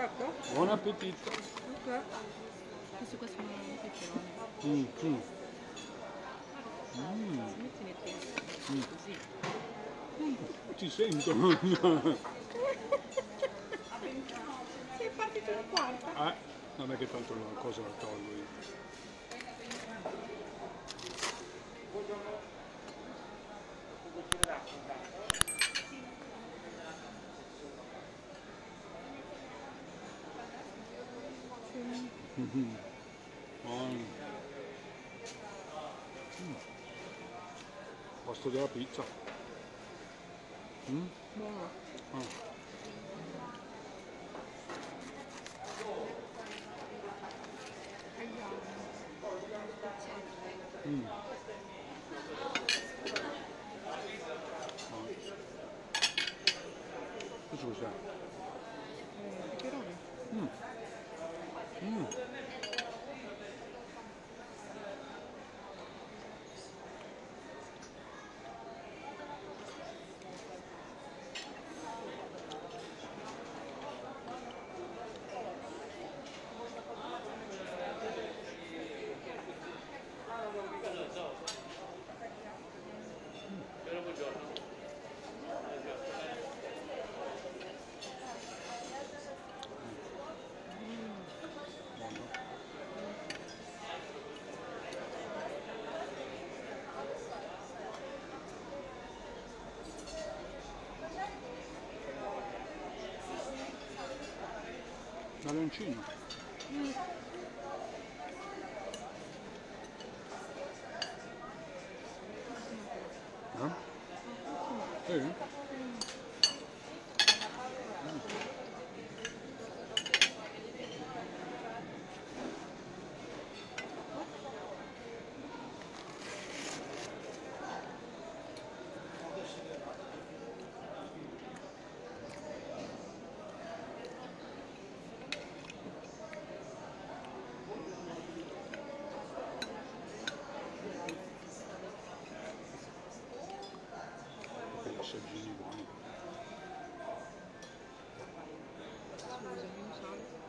Fatto? Buon appetito. Ok. Questo qua sono peperoni. Mm, mm. Mm, Metti nel tempo. Mm. Così. ti sento. Sei partito in quarta. ah, non è che tanto la cosa la tolgo io. 嗯，哦，嗯，好，做点个披萨，嗯，好，嗯，嗯，好，嗯，嗯。Taloncino. Mm. Huh? Sì?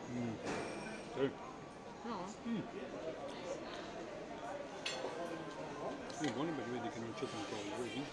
Mm. Sì, buoni perché vedi che non c'è tanto vedi?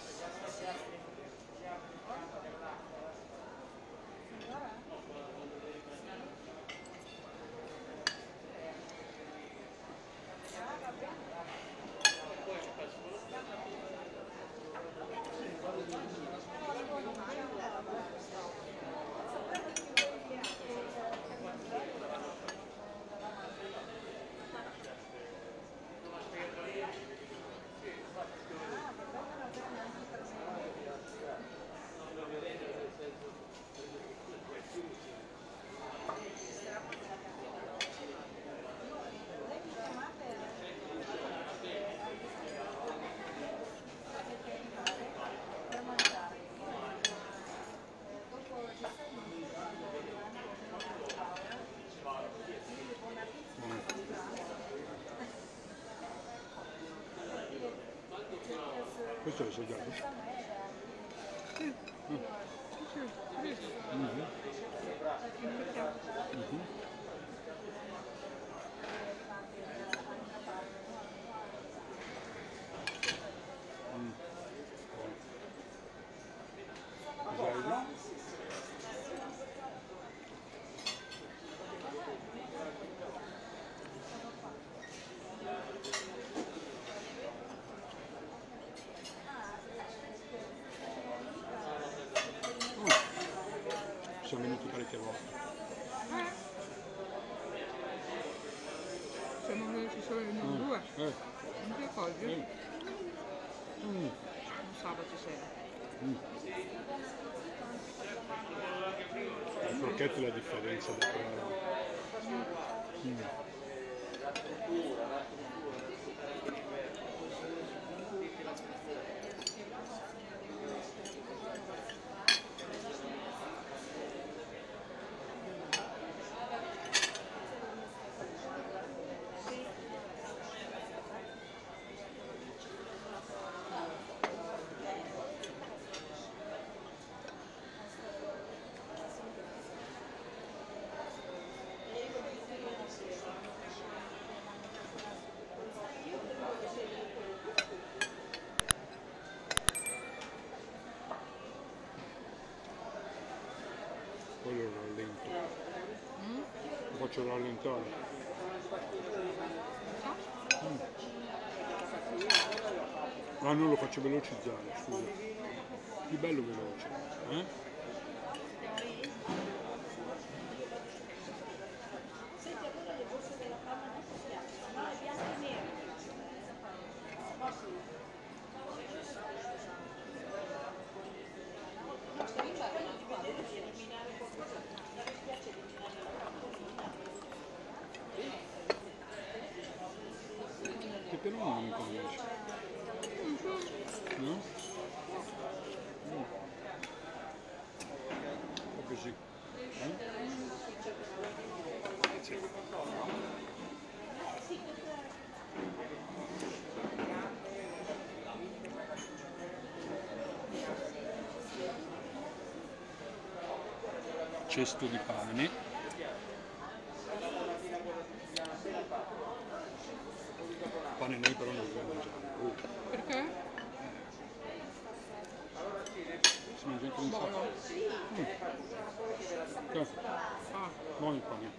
就是就是。嗯嗯，嗯哼，嗯哼。Siamo venuti parecchie volte. Siamo venuti solo in Mm. due. Eh, Non ti accorgi? eh. Mm. Un sabato sera. Mm. La forchetta è la differenza da quella. Mm. Faccio il rallentare. Mm. Ah, non lo faccio velocizzare, scusa. Più bello veloce. Eh? Pepe non mi convince. No? Mm. Così. Eh? Sì. Cesto di pane. mim para onde vou. Por quê? Se não gente não sabe. Hum. Tá. Bom, então. Né?